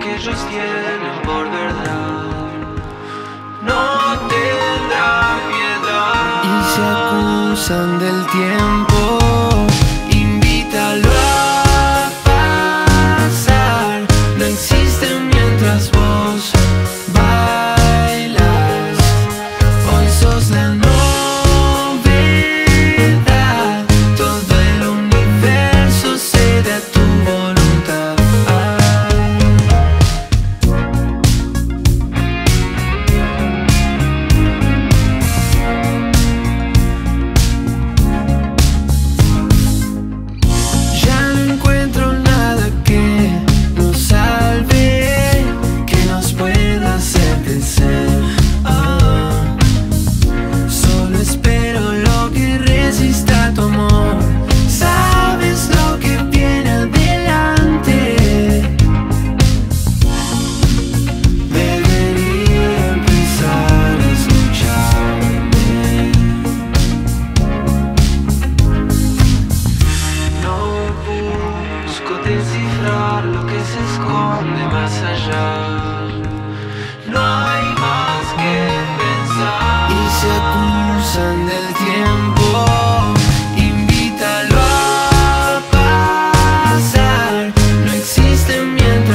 que ellos tienen por verdad. No tendrá piedad. Y se acusan del tiempo. Invítalo a pasar. No existe mientras vos bailas. Hoy sos la novedad.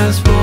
has